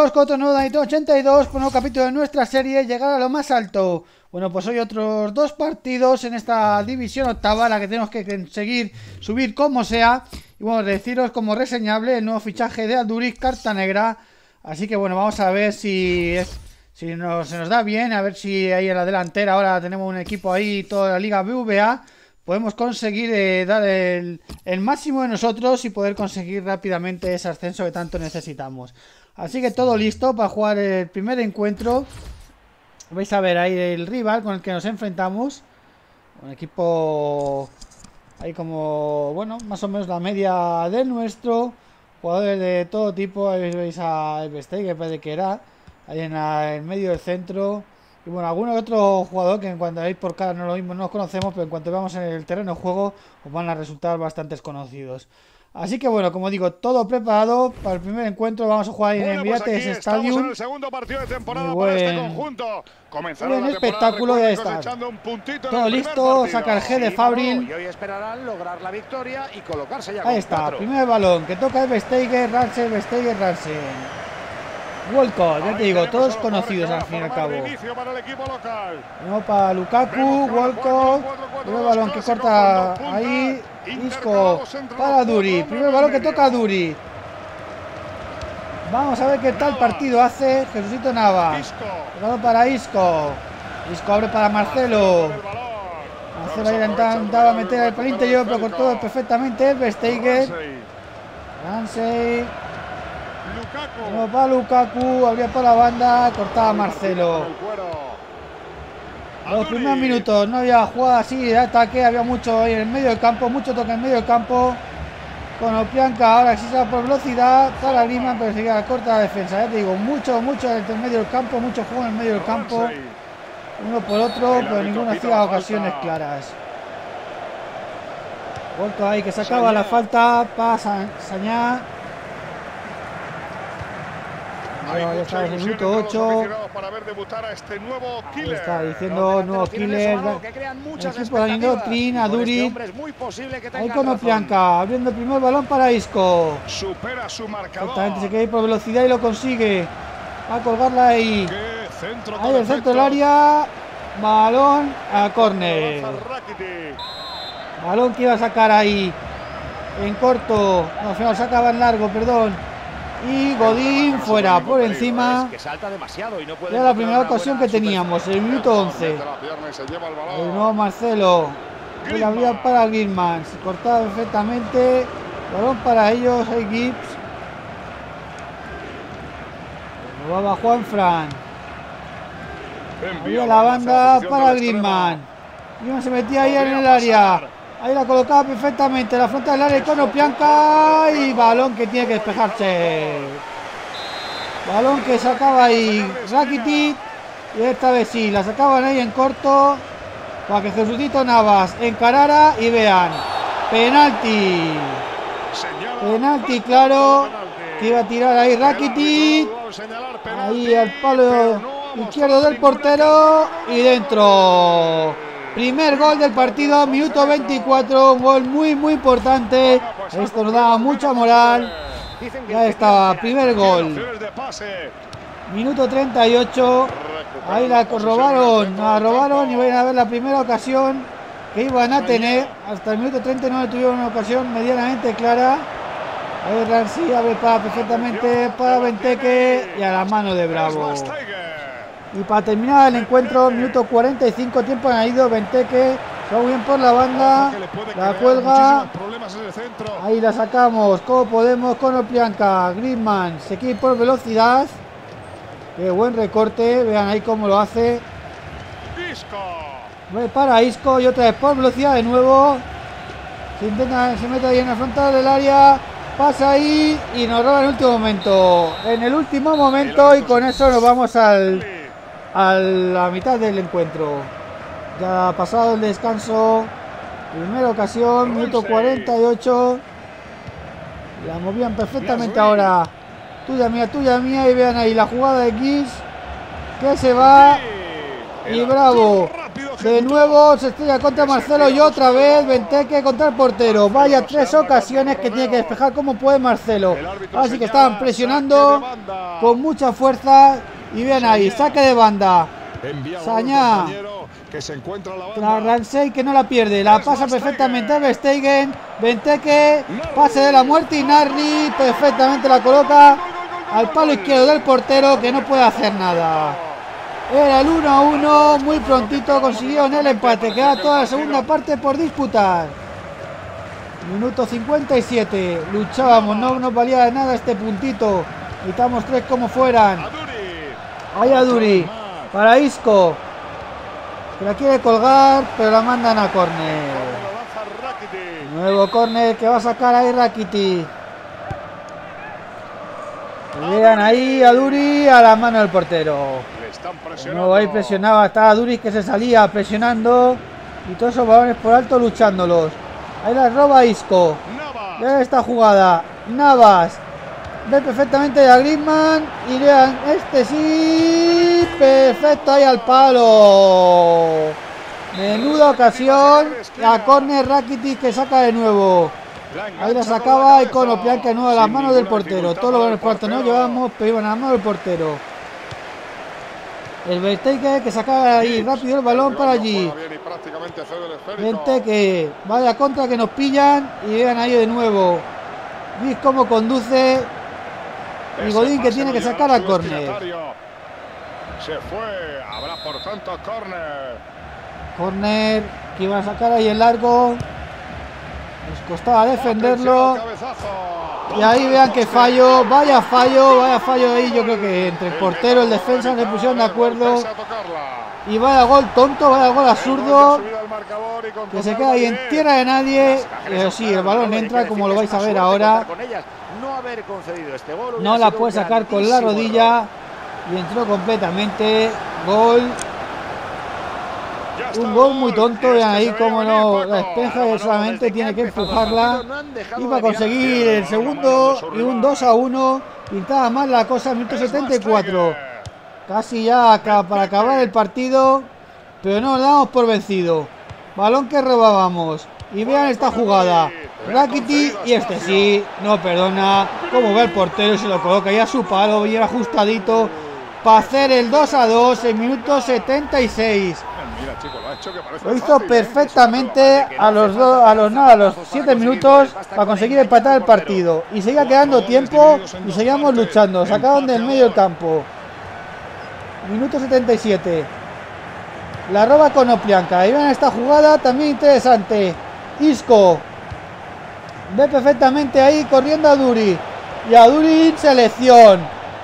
amigos, con otro nuevo Danito 82, por un nuevo capítulo de nuestra serie Llegar a lo más alto. Bueno, pues hoy otros dos partidos en esta división octava, la que tenemos que conseguir subir como sea. Y bueno, deciros como reseñable el nuevo fichaje de Alduric Carta Negra. Así que bueno, vamos a ver si si nos, se nos da bien, a ver si ahí en la delantera ahora tenemos un equipo ahí, toda la Liga BVA podemos conseguir eh, dar el, el, máximo de nosotros y poder conseguir rápidamente ese ascenso que tanto necesitamos. Así que todo listo para jugar el primer encuentro. Vais a ver ahí el rival con el que nos enfrentamos. Un equipo ahí como, bueno, más o menos la media del nuestro. Jugadores de todo tipo. Ahí veis a Steiger, parece que era. Ahí en el medio del centro. Y bueno, alguno otro jugador que en cuanto veis por cara no lo mismo, no los conocemos, pero en cuanto veamos en el terreno de juego, os van a resultar bastante conocidos. Así que bueno, como digo, todo preparado para el primer encuentro. Vamos a jugar en bueno, Enviates pues Stadium. En el segundo partido de temporada buen, para este conjunto. Buen espectáculo ya está. Todo listo, saca el G de Fabril. Y hoy esperarán lograr la victoria y colocarse ya Ahí está, cuatro. primer balón que toca el Vesteiger, Ransen, Vesteiger, Ransen. Walcott, ya te digo, todos conocidos al fin y al cabo. No para Lukaku, Walcott, primer balón que corta ahí, Isco para Duri, primer balón que toca Duri. Vamos a ver qué tal partido hace Jesucito Nava. Balón para Isco. Isco abre para Marcelo. Marcelo ahí intentaba meter el palo interior, pero cortó perfectamente Vesteiger. Ramsey. No va Lukaku, abría para la banda, cortaba Marcelo. Los primeros minutos no había jugada así de ataque, había mucho ahí en el medio del campo, mucho toque en el medio del campo. Con Opianca ahora sí se va por velocidad, para Lima, pero se queda corta la defensa. Ya te digo, mucho, mucho en el medio del campo, mucho juego en el medio del campo. Uno por otro, pero ninguno hacía ocasiones claras. Vuelto ahí que sacaba la falta, pasa Sañá. Ya está el minuto 8. Para ver debutar a este nuevo killer. Está diciendo nuevo killer. El equipo de Trin, a Duri. Ahí con Oplianca, abriendo el primer balón para Isco. Supera su marcador. Exactamente, se quiere ir por velocidad y lo consigue. Va a colgarla ahí. Ahí el centro del área. Balón a córner. Balón que iba a sacar ahí. En corto. No, se sacaba en largo, perdón. Y Godín fuera por encima. Era la primera ocasión que teníamos, el minuto 11. El nuevo Marcelo. La abría para Griezmann. Se cortaba perfectamente. Balón para ellos. Hay Gibbs. Robaba Juan Fran. Había la banda para Griezmann. Griezmann se metía ahí en el área. Ahí la colocaba perfectamente, la frontal del área con Opianca y balón que tiene que despejarse. Balón que sacaba ahí Rakitic y esta vez sí, la sacaban ahí en corto para que Jesucito Navas encarara y vean. Penalti. Penalti claro que iba a tirar ahí Rakitic. Ahí al palo izquierdo del portero y dentro. Primer gol del partido, minuto 24, un gol muy muy importante. Esto nos da mucha moral. Ya está, primer gol. Minuto 38. Ahí la robaron, la robaron y van a ver la primera ocasión que iban a tener. Hasta el minuto 39 tuvieron una ocasión medianamente clara. Ahí Rancy abre para perfectamente para Venteque y a la mano de Bravo. Y para terminar el encuentro, minuto 45, tiempo añadido, Venteque, va bien por la banda, la cuelga, ahí la sacamos, como podemos, con Oplianca, Griezmann, se quiere por velocidad, qué buen recorte, vean ahí cómo lo hace, para Isco y otra vez por velocidad de nuevo, se intenta, se mete ahí en la frontal del área, pasa ahí y nos roba en el último momento, en el último momento y con eso nos vamos al a la mitad del encuentro. Ya pasado el descanso. Primera ocasión, minuto 48. La movían perfectamente ahora. Tuya mía, tuya mía. Y vean ahí la jugada de Kiss. Que se va. Y bravo. De nuevo se estrella contra Marcelo y otra vez Venteque contra el portero. Vaya tres ocasiones que tiene que despejar como puede Marcelo. Así que estaban presionando con mucha fuerza. Y bien ahí, saque de banda. Saña. Que se encuentra la banda. Ransey que no la pierde. La pasa perfectamente a Vestegen. Venteque. Pase de la muerte y Narri perfectamente la coloca al palo izquierdo del portero que no puede hacer nada. Era el 1 a 1, muy prontito consiguieron el empate, queda toda la segunda parte por disputar. Minuto 57, luchábamos, no nos valía de nada este puntito. Quitamos tres como fueran. Ahí a Duri, para Isco, que la quiere colgar, pero la mandan a córner. Nuevo córner que va a sacar ahí Rakiti. Vean ahí a Duri a la mano del portero. No, ahí presionaba, estaba Duris que se salía presionando y todos esos balones por alto luchándolos. Ahí la roba Isco. Vean esta jugada. Navas. Ve perfectamente a Griezmann. Y vean, este sí. Perfecto ahí al palo. Menuda ocasión. La corner Rakitic que saca de nuevo. Ahí la sacaba y con Opian que nueva las manos del portero. Todos los balones por alto no llevamos, pero iban a las manos del portero. El Benteke que saca ahí rápido el balón para allí. que vaya contra que nos pillan y vean ahí de nuevo. ¿Veis cómo conduce? Y Godín que tiene que sacar a córner. Se fue, habrá por tanto córner. Córner que iba a sacar ahí el largo. Nos costaba defenderlo. Y ahí vean que fallo, vaya fallo, vaya fallo ahí. Yo creo que entre el portero y el defensa se pusieron de acuerdo. Y vaya gol tonto, vaya gol absurdo. Que se queda ahí en tierra de nadie. Pero sí, el balón entra como lo vais a ver ahora. No la puede sacar con la rodilla. Y entró completamente. Gol. Un gol muy tonto, vean ahí como no la despeja solamente tiene que empujarla. y para conseguir el segundo y un 2 a 1 pintaba mal la cosa en 174 casi ya para acabar el partido pero no damos por vencido. Balón que robábamos y vean esta jugada Rakiti y este sí no perdona como ve el portero se lo coloca ya a su palo bien ajustadito para hacer el 2 a 2 en minuto 76 lo hizo perfectamente a los a los a los 7 minutos para conseguir empatar el partido. Y seguía quedando tiempo y seguíamos luchando. Sacaron del medio campo. Minuto 77. La roba con Oplianca. Y ven esta jugada también interesante. Isco. Ve perfectamente ahí corriendo a Duri. Y a Duri selección.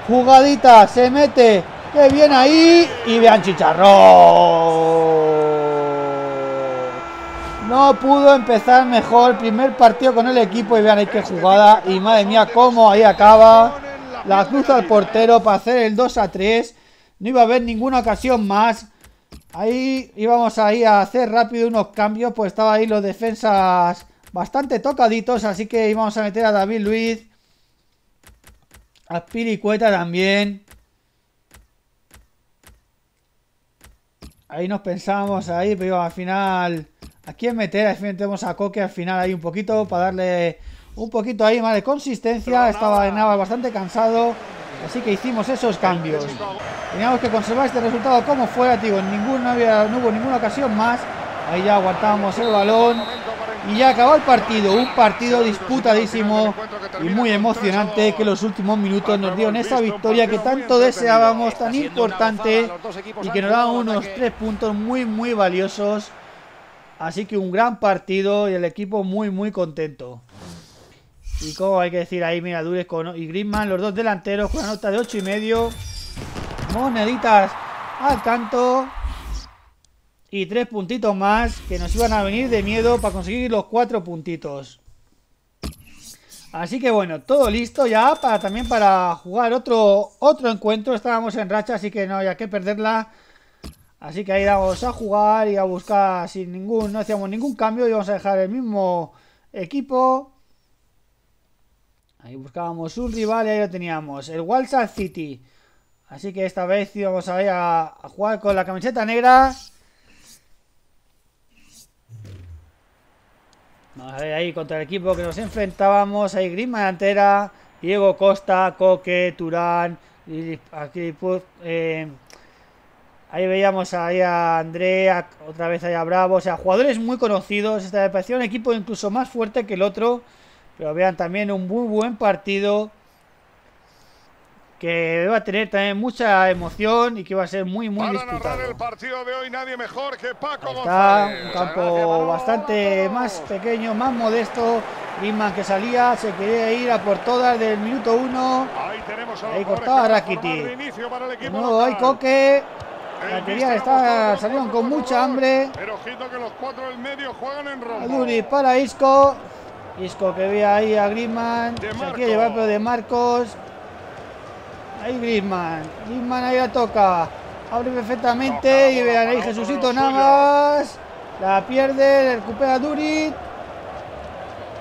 Jugadita. Se mete. Que bien ahí. Y vean chicharrón. No pudo empezar mejor primer partido con el equipo y vean ahí qué jugada. Y madre mía, cómo ahí acaba. La cruz al portero para hacer el 2 a 3. No iba a haber ninguna ocasión más. Ahí íbamos ahí a hacer rápido unos cambios. Pues estaba ahí los defensas bastante tocaditos. Así que íbamos a meter a David Luiz. A Piricueta también. Ahí nos pensamos ahí, pero al final ¿A quién meter? Al final metemos a Coque al final ahí un poquito para darle un poquito ahí más de consistencia. Estaba Nava bastante cansado. Así que hicimos esos cambios. Teníamos que conservar este resultado como fuera, digo, ninguna había, no hubo ninguna ocasión más. Ahí ya aguantábamos el balón. Y ya acabó el partido, un partido disputadísimo y muy emocionante que los últimos minutos nos dieron esa victoria que tanto deseábamos, tan importante y que nos da unos tres puntos muy muy valiosos Así que un gran partido y el equipo muy, muy contento. Y como hay que decir ahí, mira, Dures y Griezmann, los dos delanteros con una nota de 8 y medio. Moneditas al canto. Y tres puntitos más que nos iban a venir de miedo para conseguir los cuatro puntitos. Así que bueno, todo listo ya para también para jugar otro, otro encuentro. Estábamos en racha, así que no había que perderla. Así que ahí vamos a jugar y a buscar sin ningún, no hacíamos ningún cambio y vamos a dejar el mismo equipo. Ahí buscábamos un rival y ahí lo teníamos. El Walsall City. Así que esta vez íbamos a ir a, jugar con la camiseta negra. Vamos a ver ahí contra el equipo que nos enfrentábamos. Ahí Grima delantera. Diego Costa, Coque, Turán. Y aquí, eh, ahí veíamos ahí a Andrea, otra vez ahí a Bravo. O sea, jugadores muy conocidos. Esta vez parecía un equipo incluso más fuerte que el otro. Pero vean también un muy buen partido que va a tener también mucha emoción y que va a ser muy muy Para disputado. el partido de hoy nadie mejor que Paco Está un campo bastante más pequeño, más modesto. Griezmann que salía, se quería ir a por todas del minuto uno. Ahí tenemos a Ahí jugadores cortaba que van a Rakiti. formar de inicio para el De equipo nuevo hay. Coque. La quería, apostando salieron con mucha hambre. Pero ojito que los cuatro del medio juegan en. Aduri para Isco. Isco que ve ahí a Griezmann. Se quiere llevar pero de Marcos. Ahí Griezmann. Griezmann ahí la toca. Abre perfectamente la y vean ahí Jesucito. Navas. La pierde, le recupera a Durit.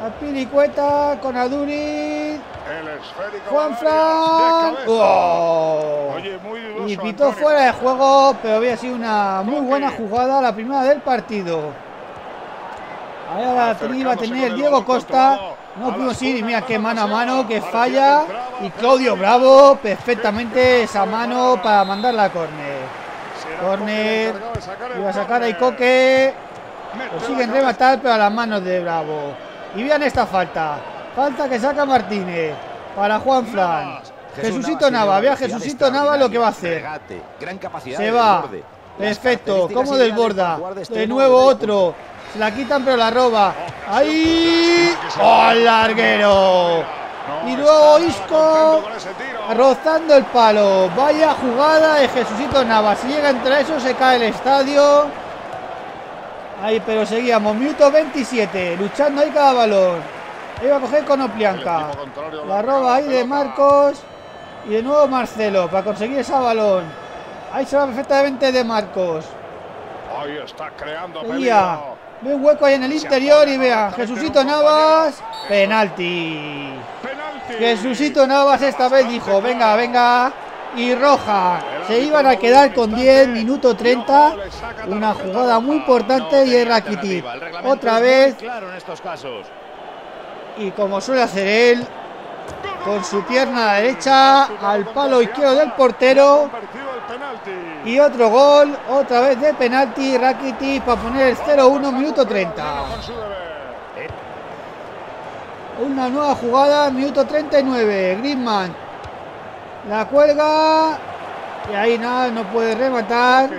A Pilicueta con Aduri. El esférico Juan Fran. ¡Oh! Y pitó fuera de juego, pero había sido una muy buena jugada, la primera del partido. Ahora la iba a tener Diego Costa. No A pudo ir y mira qué mano a mano que falla. Y Claudio. Bravo perfectamente esa mano para mandar la córner. El Iba a sacar ahí córner. Coque. Mete Lo la siguen cabeza. rematar, pero a las manos de Bravo. Y vean esta falta. Falta que saca Martínez para Juan Fran. Jesucito Nava, vea Jesucito Nava lo que va a hacer. Regate, gran capacidad Se va. Perfecto, ideales desborda. de nuevo otro. Se la quitan pero la roba. Ahí. ¡Oh, al larguero! Y luego Isco con rozando el palo. Vaya jugada de Jesucito Nava. Si llega entre eso se cae el estadio. Ahí, pero seguíamos. Minuto 27. Luchando ahí cada balón. Ahí va a coger. El equipo contrario La roba ahí de. Marcos. Y de nuevo Marcelo para conseguir ese balón. Ahí se va perfectamente de Marcos. Ahí está creando peligro. Ve un hueco ahí en el interior y vean. Jesucito Navas. Penalti. Jesucito Navas esta vez dijo, venga, venga. Y roja. Se iban a quedar con 10, minuto 30. Una jugada muy importante y es Rakitic. Otra vez. Claro en estos casos. Y como suele hacer él, con su pierna derecha al palo izquierdo del portero. Y otro gol, otra vez de penalti, Rakitic para poner el 0-1, minuto 30. Con su deber. Una nueva jugada, minuto 39. Griezmann la cuelga. Y ahí nada, no puede rematar.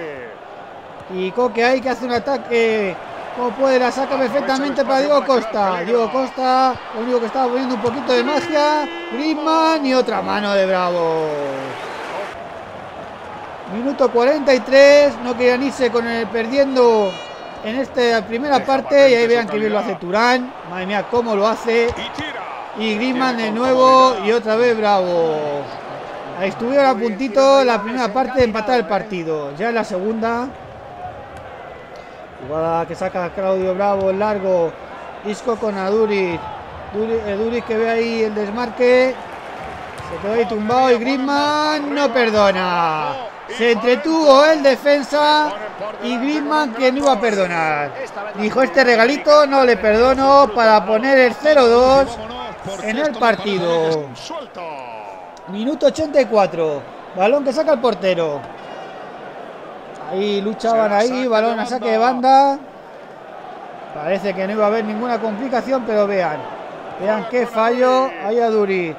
Y Coque ahí que hace un ataque. Como puede, la saca perfectamente para Diego Costa. Diego Costa, lo único que estaba poniendo un poquito de magia. Griezmann y otra mano de Bravo. Minuto 43, no querían irse con el perdiendo en esta primera parte. Y ahí vean que bien lo hace Turán. Madre mía, cómo lo hace. Y Griezmann de nuevo y otra vez Bravo. Ahí estuvieron a puntito la primera parte de empatar el partido. Ya en la segunda. Jugada que saca Claudio Bravo, el largo. Isco con Aduriz. Duri- eh, Duriz que ve ahí el desmarque. Se quedó ahí tumbado y Griezmann no perdona. Se entretuvo el defensa y Griezmann que no iba a perdonar. Dijo este regalito no le perdono para poner el 0-2 en el partido. Minuto 84. Balón que saca el portero. Ahí luchaban ahí, balón a saque de banda. Parece que no iba a haber ninguna complicación, pero vean. Vean qué fallo. Ahí a Duri.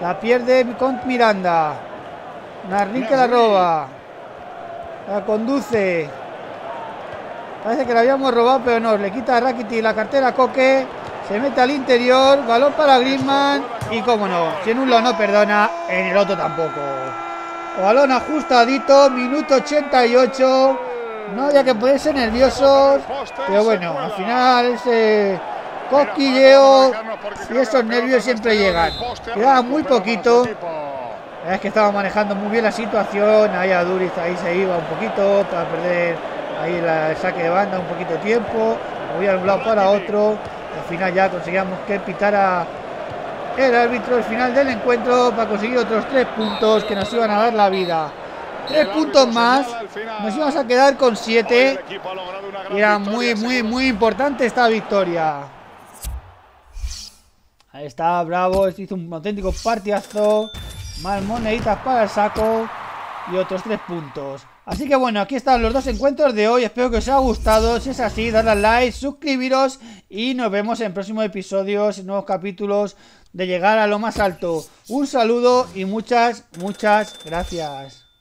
La pierde con Miranda. Narrique la roba. La conduce. Parece que la habíamos robado, pero no. Le quita a Rakiti la cartera a Coque. Se mete al interior. Balón para Griezmann. Y cómo no. Si en un lado no perdona, en el otro tampoco. Balón ajustadito. Minuto 88. No había que ponerse nerviosos. Pero bueno, al final ese cosquilleo y esos nervios siempre llegan. Quedaba muy poquito. Es que estaba manejando muy bien la situación. Ahí a ahí se iba un poquito para perder ahí el saque de banda un poquito de tiempo. Movía de un lado para otro. Al final ya conseguíamos que pitara el árbitro el final del encuentro para conseguir otros tres puntos que nos iban a dar la vida. tres puntos más, nos íbamos a quedar con siete. Y era muy, muy, muy importante esta victoria. Ahí está, bravo, hizo un auténtico partidazo. Más moneditas para el saco y otros tres puntos. Así que bueno, aquí están los dos encuentros de hoy. Espero que os haya gustado. Si es así, dadle al like, suscribiros y nos vemos en próximos episodios, en nuevos capítulos de llegar a lo más alto. Un saludo y muchas, muchas gracias.